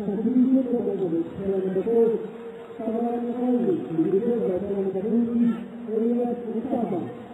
Thank you.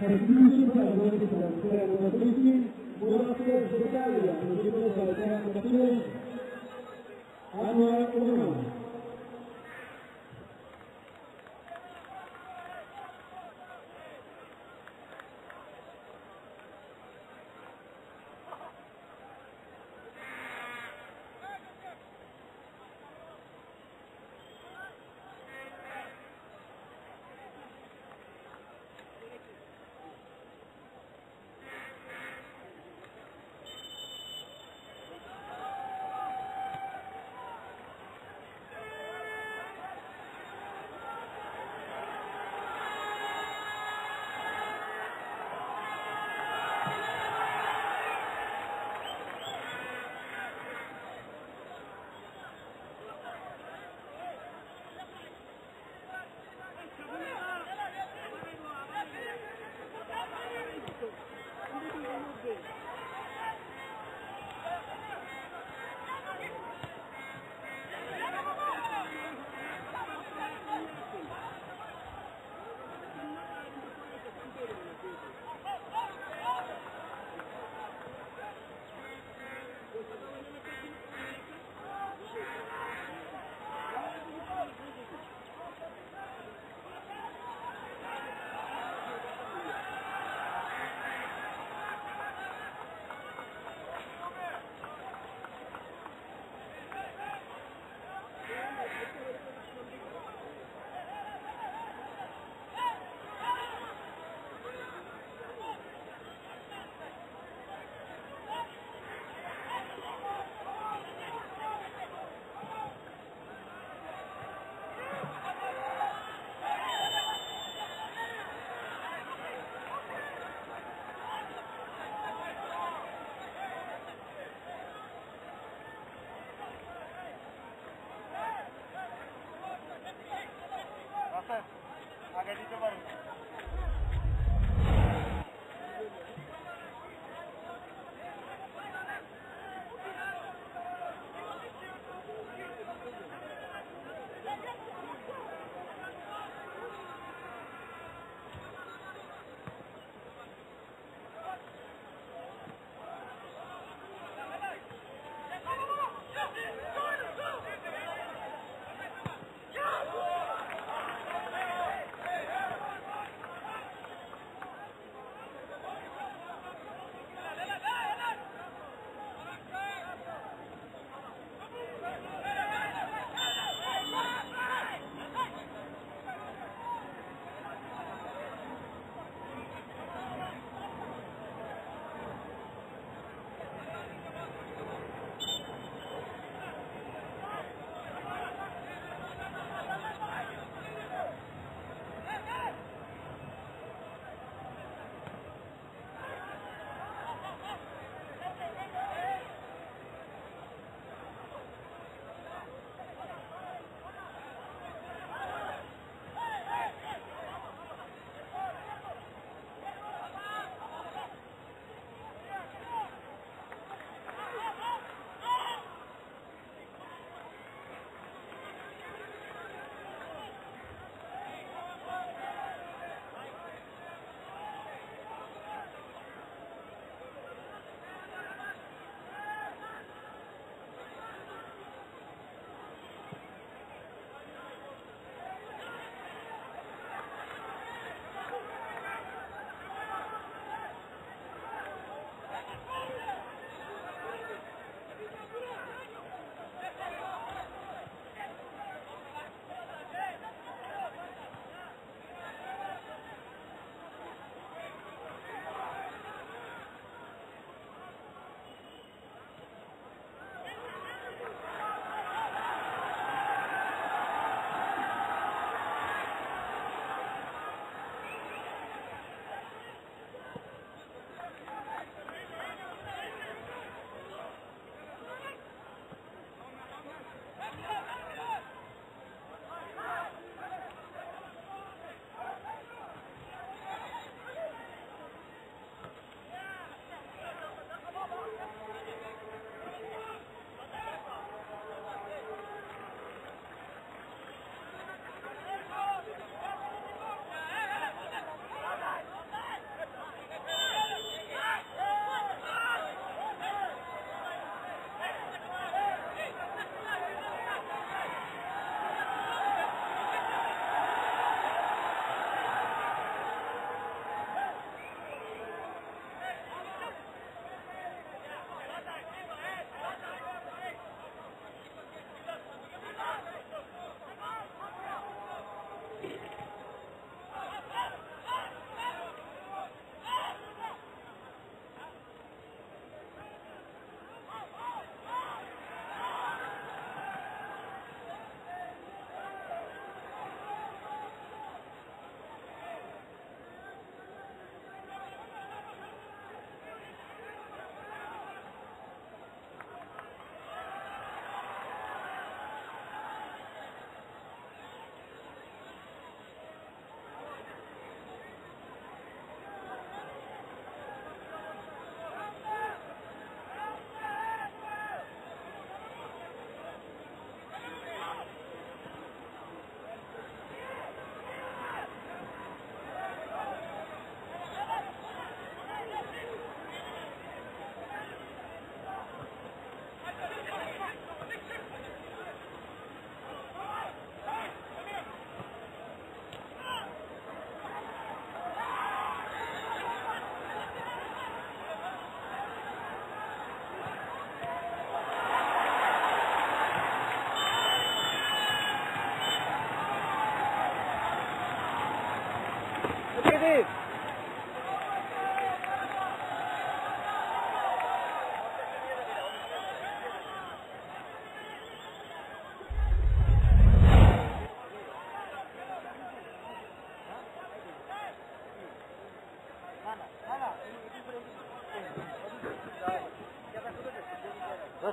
conclusion by los.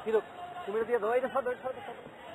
ছিল। তুমি দিয়ে ধরে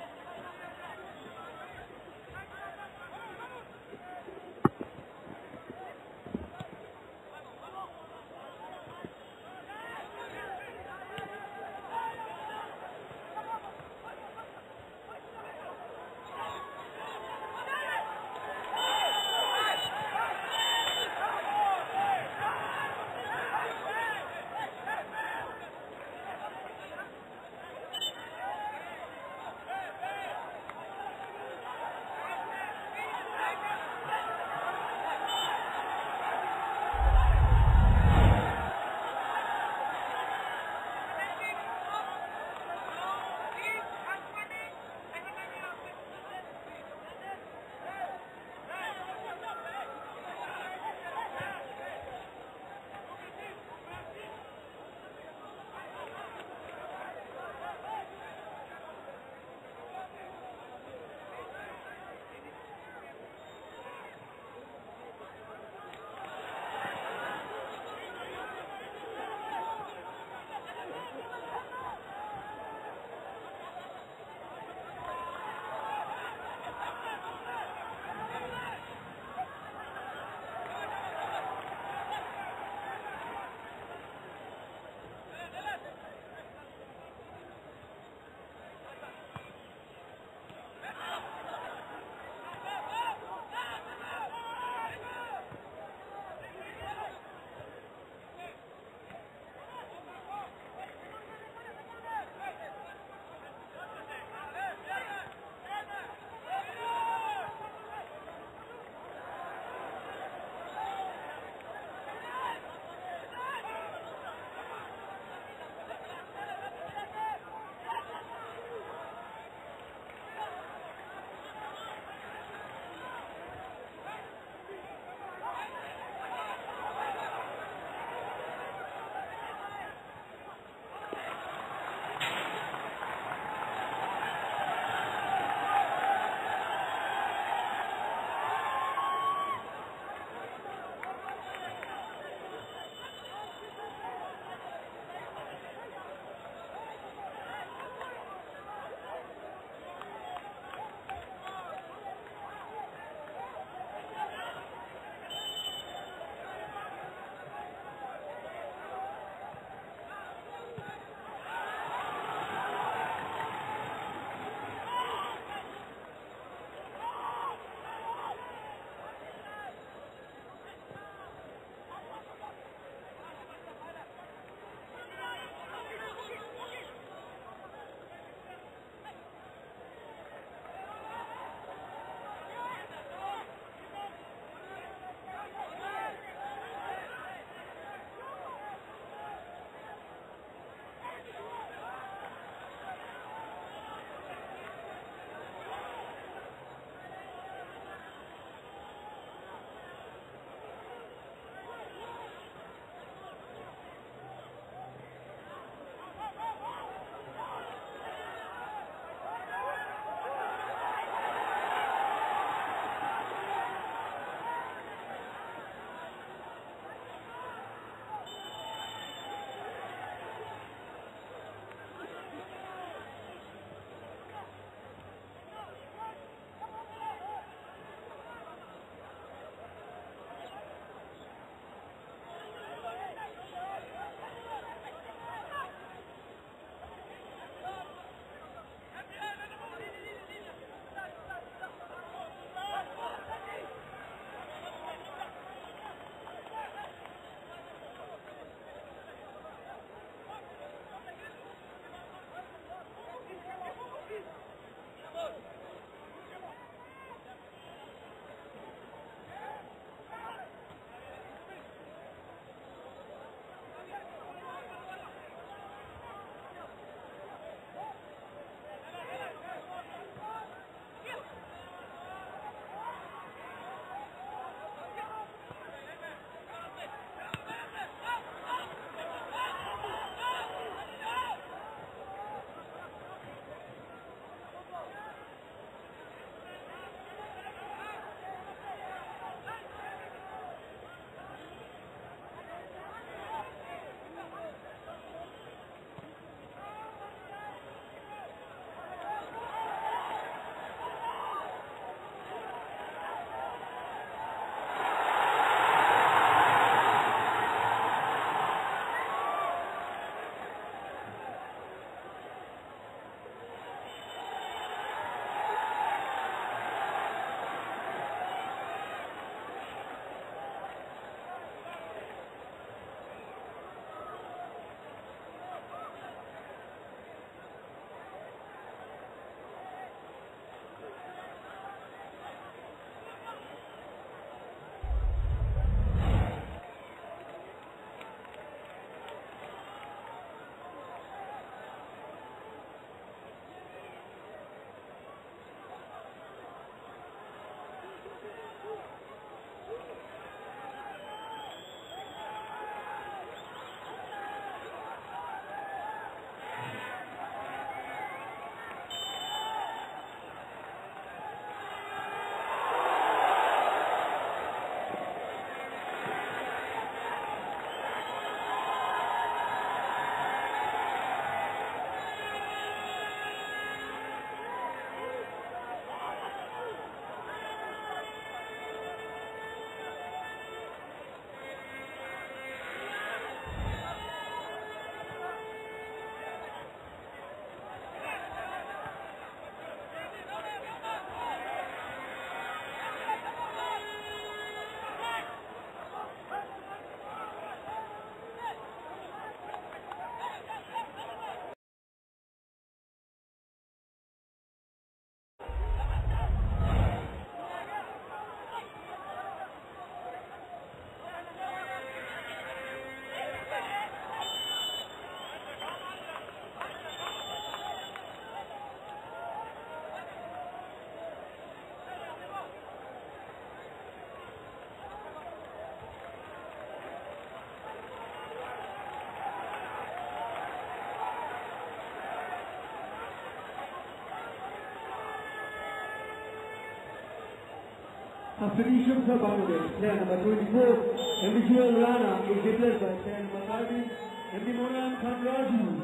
fondo. Substitution for Bangladesh. Player number 24, MBGL Rana is replaced by player number 30, MD Moran Khanraju.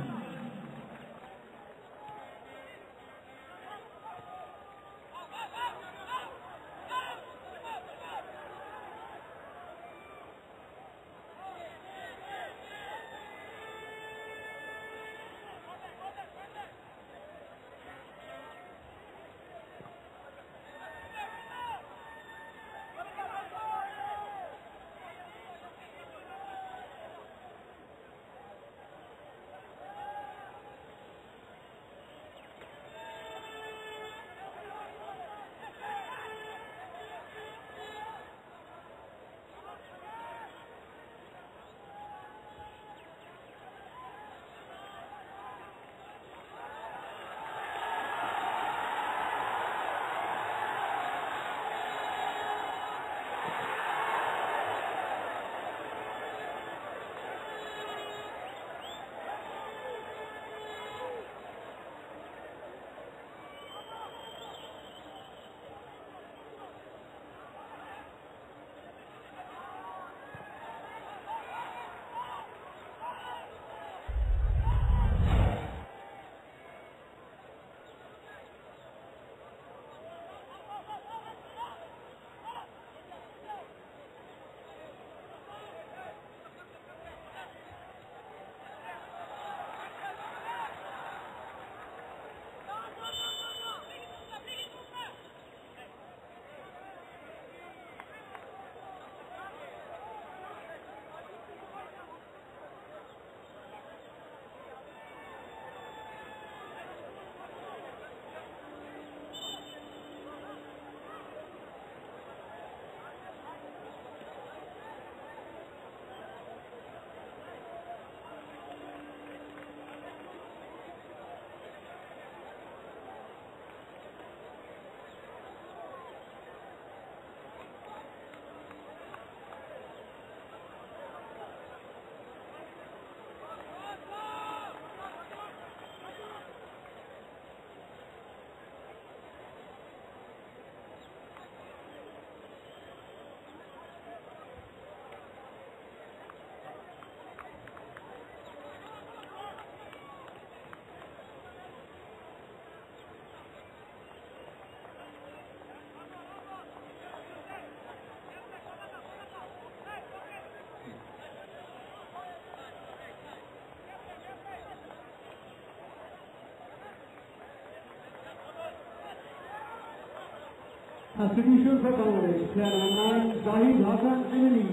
Substitution for Bangladesh. Player number 9, Zahid Hassan Sinani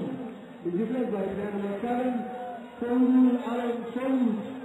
is replaced by player number 7, Saudul Alan Saud.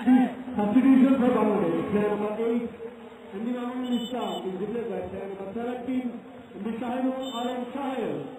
Substitution for Bangladesh. Player number 8, Andy Mamun Nisham is replaced by number 17, Andy Shahidul Alam Shahil.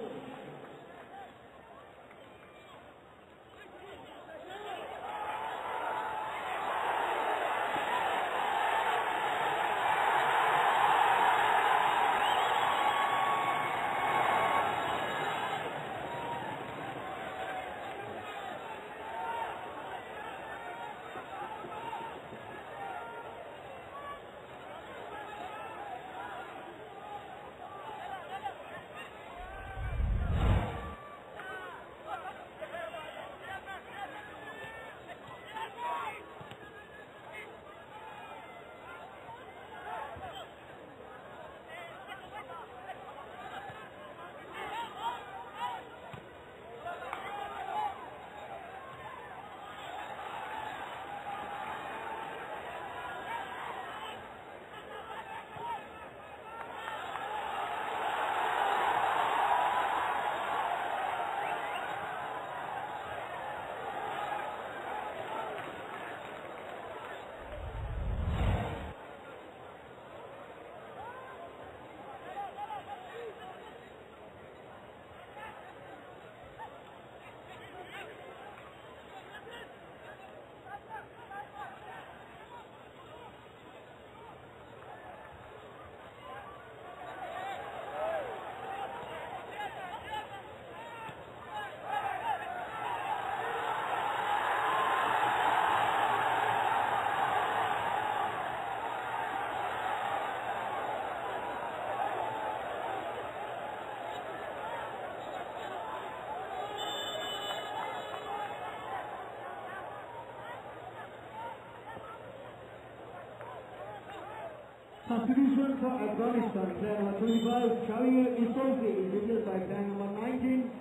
Substitution for Afghanistan. Player number 25, Shawir Isolfi is replaced by player number 19,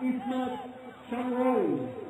Ismat Shamroy.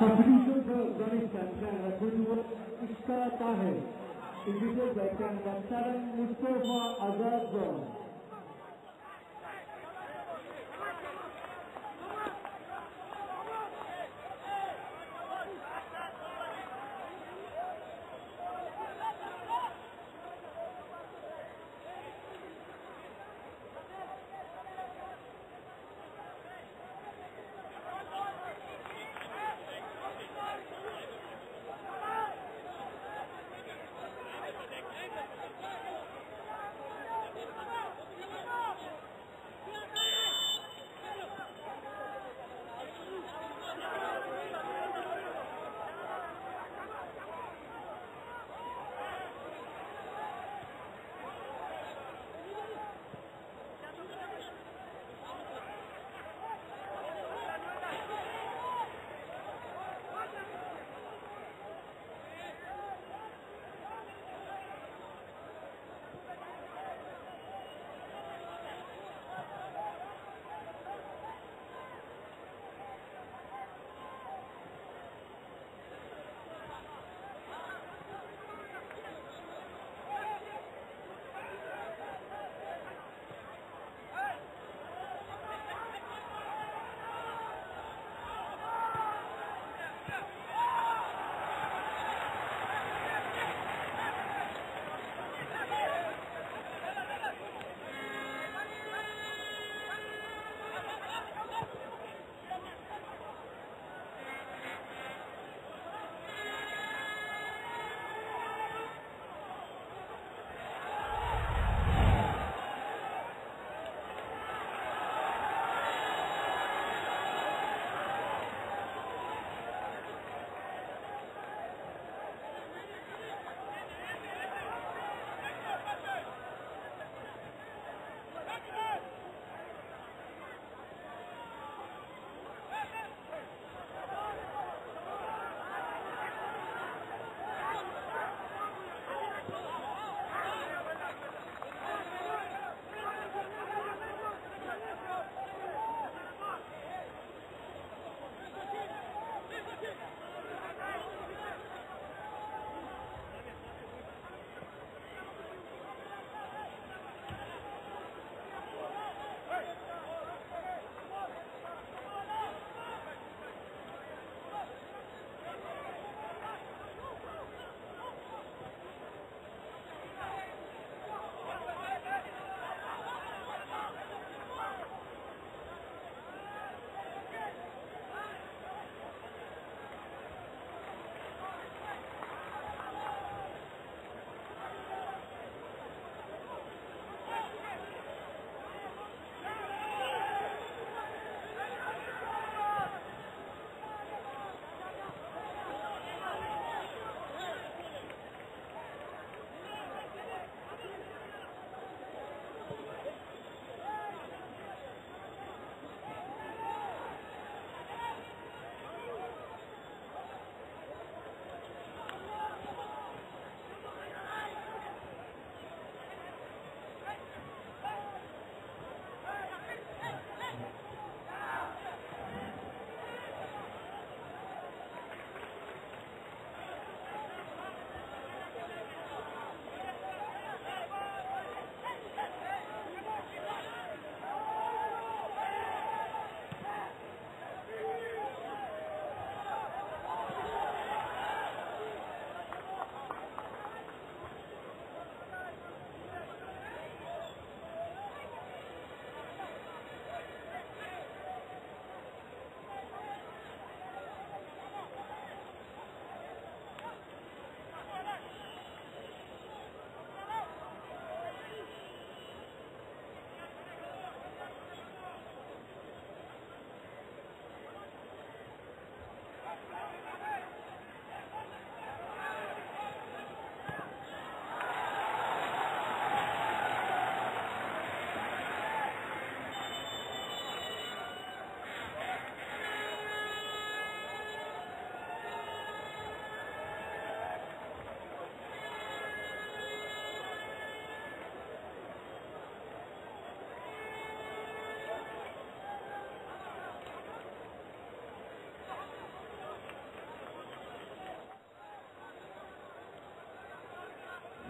Competition जो गणित का रखन वो इस तरह का है individual बैठक मुस्तफ़ा आज़ाद जॉन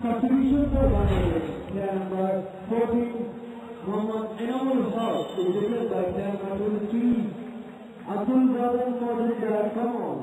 Substitution for Bangladesh, number 14, Muhammad Enamul Haq, is replaced by number 23, Abdul Rahman Mazhar. Come on.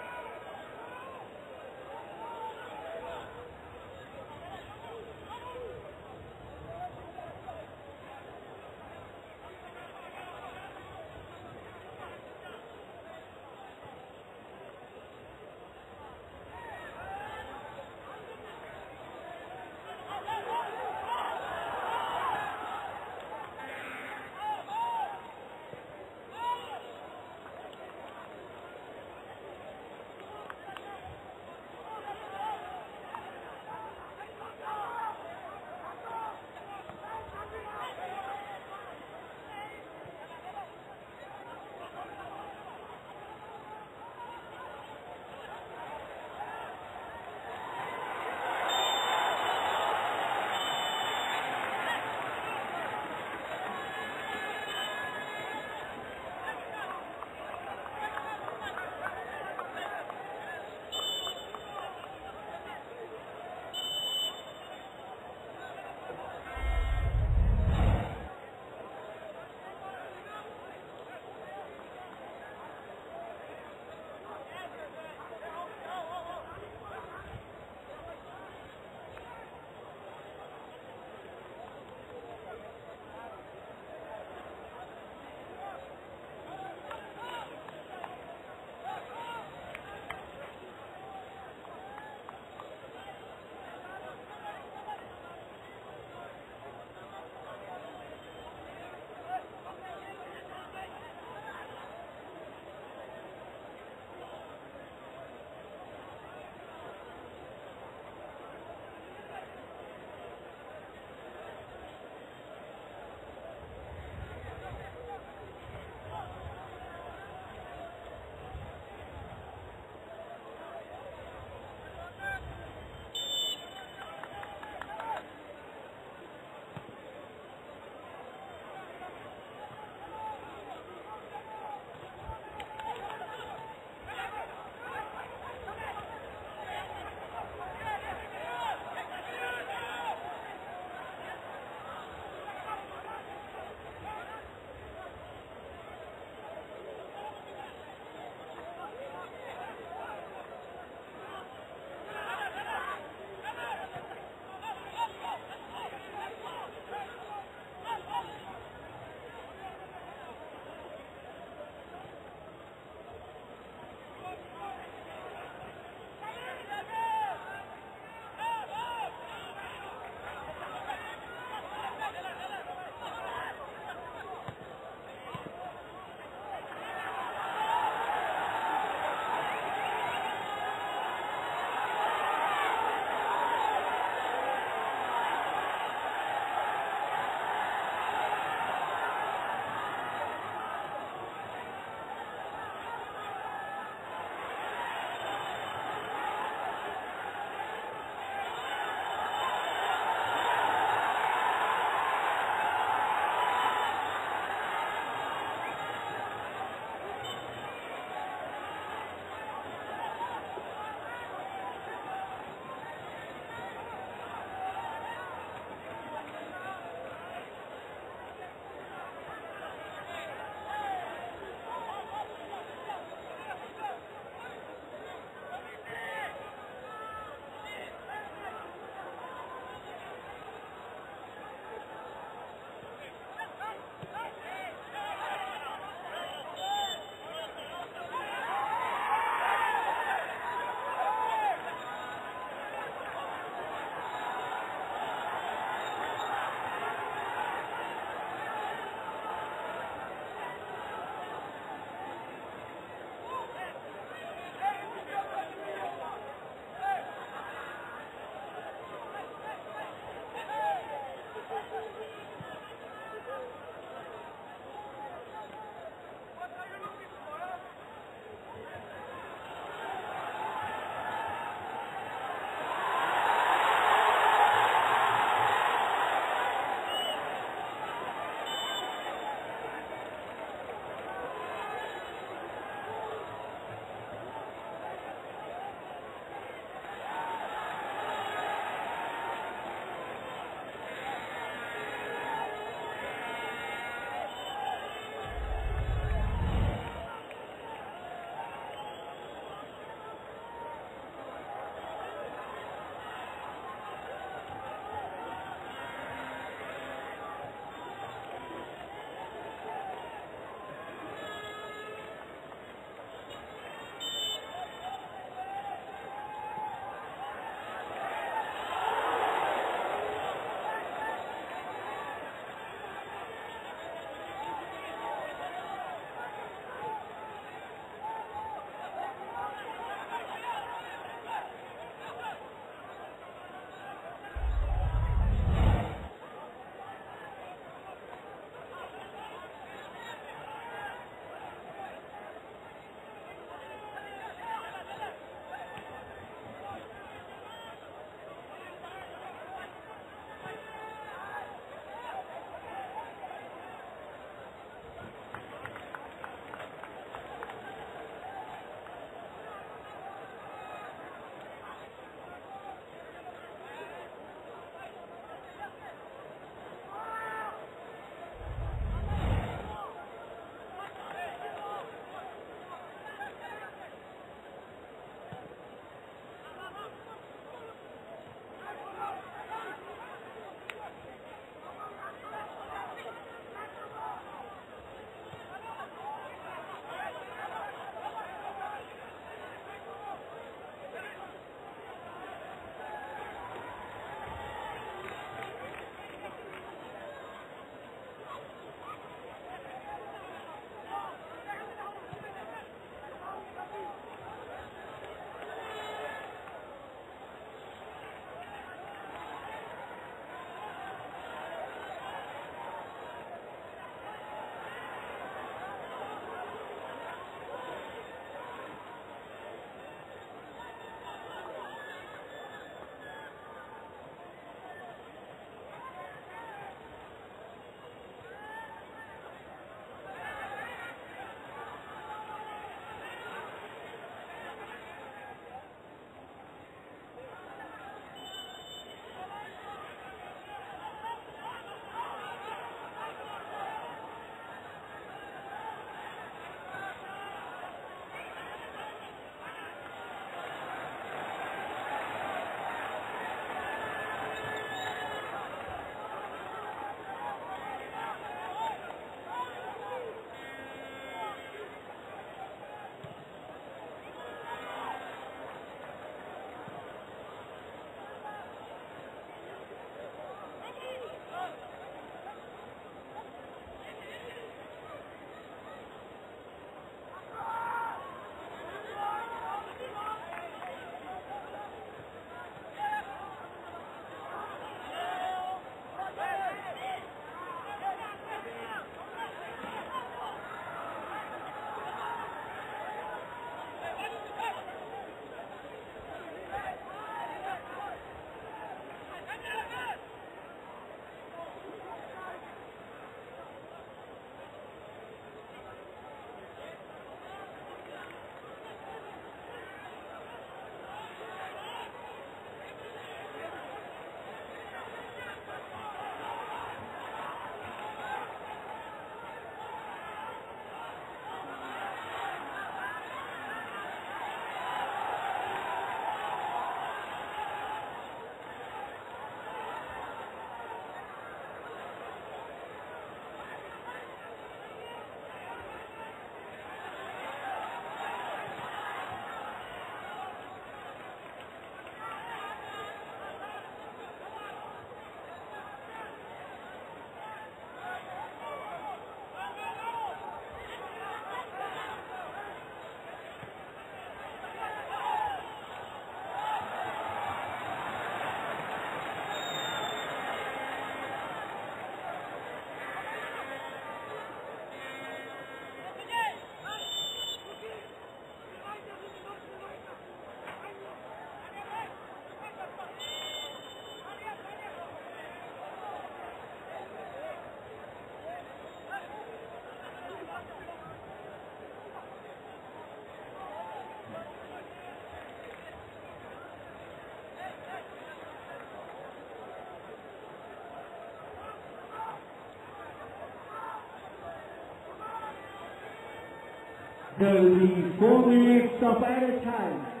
the, the four minutes at a time.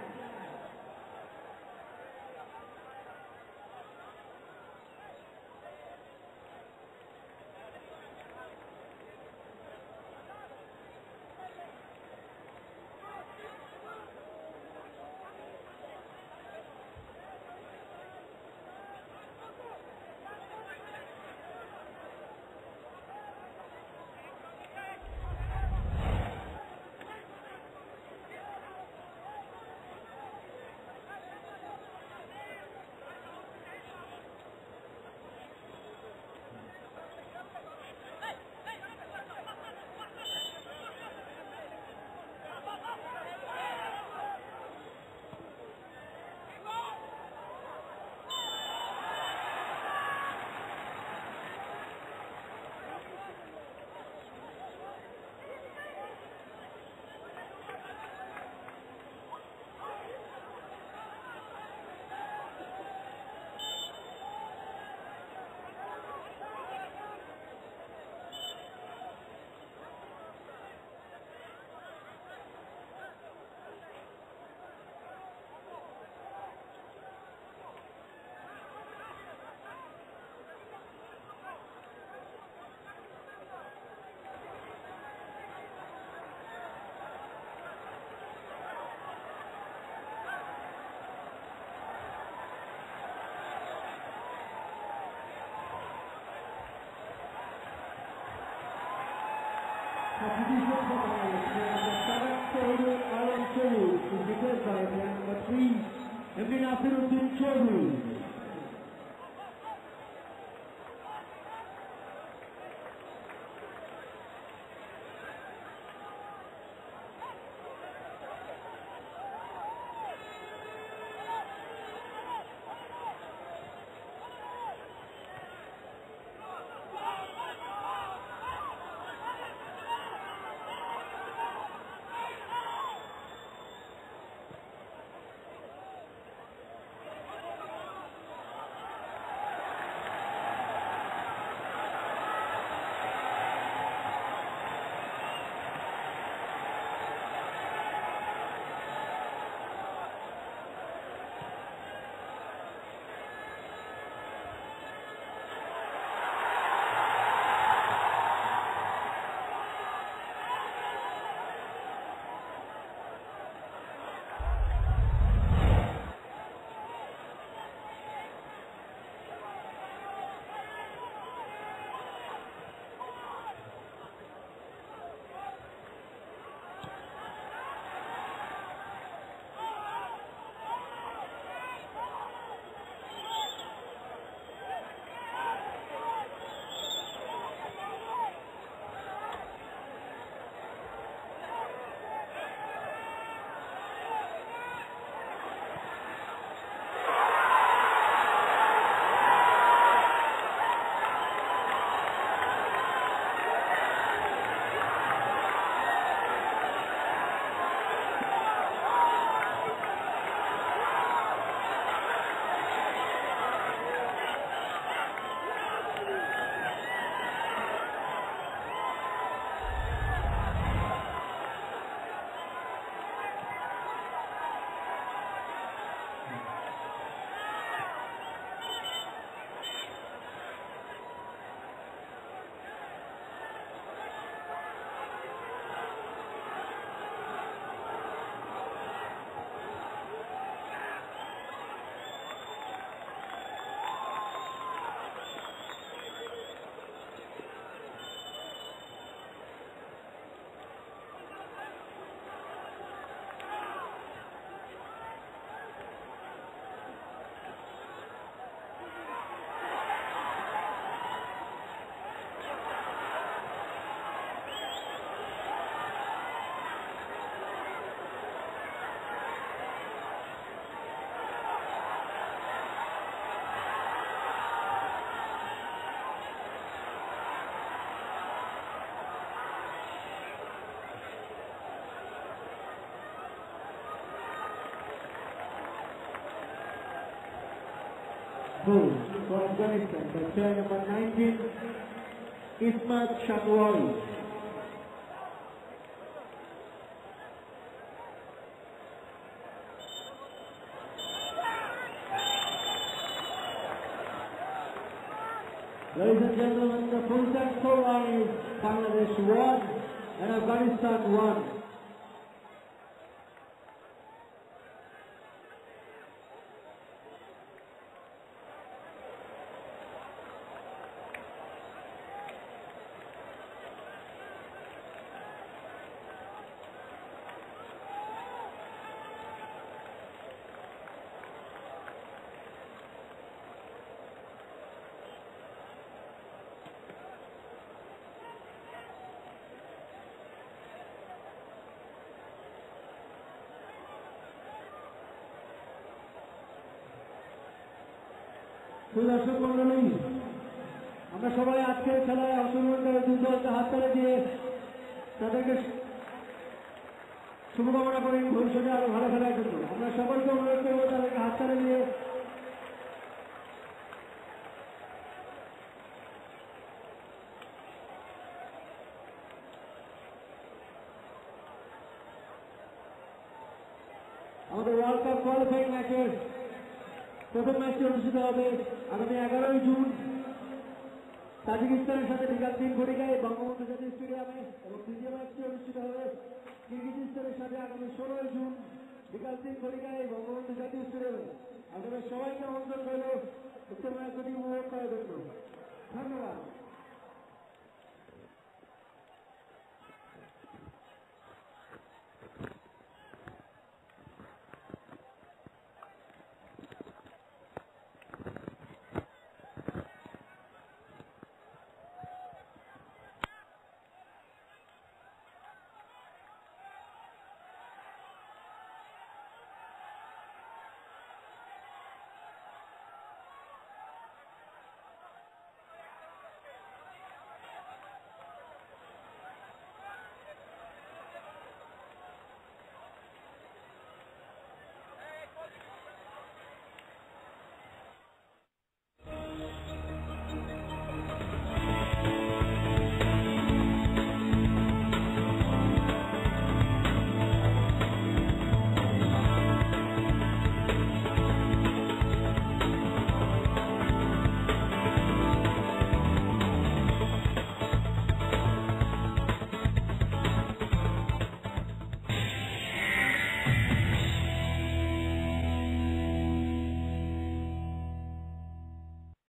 Emri Nasiruddin Çevri goal for Afghanistan by player number 19, Ismat Shakwari. Ladies and gentlemen, the full-time scoreline is Bangladesh 1 and Afghanistan 1. সুদর্শক মন্ডলী আমরা সবাই আজকের খেলায় অংশগ্রহণ করে দুই দলকে হাত তালে দিয়ে তাদেরকে শুভকামনা করি ভবিষ্যতে আরও ভালো খেলার জন্য। আমরা সকলকে অনুরোধ করব তাদেরকে হাত তালে দিয়ে আমাদের ওয়ার্ল্ড কাপ কোয়ালিফাইং ম্যাচের প্রথম ম্যাচটি অনুষ্ঠিত হবে আগামী এগারোই জুন। তাজিকিস্তানের সাথে বিকাল তিন ঘটিকায় বঙ্গবন্ধু জাতীয় স্টেডিয়ামে এবং দ্বিতীয় ম্যাচটি অনুষ্ঠিত হবে কিরগিজিস্তানের সাথে আগামী ষোলোই জুন। বিকাল তিন ঘটিকায় বঙ্গবন্ধু জাতীয় স্টেডিয়ামে। আপনাদের সবাইকে আমন্ত্রণ রইল। উত্তর ম্যাচটি উপভোগ করার জন্য। ধন্যবাদ।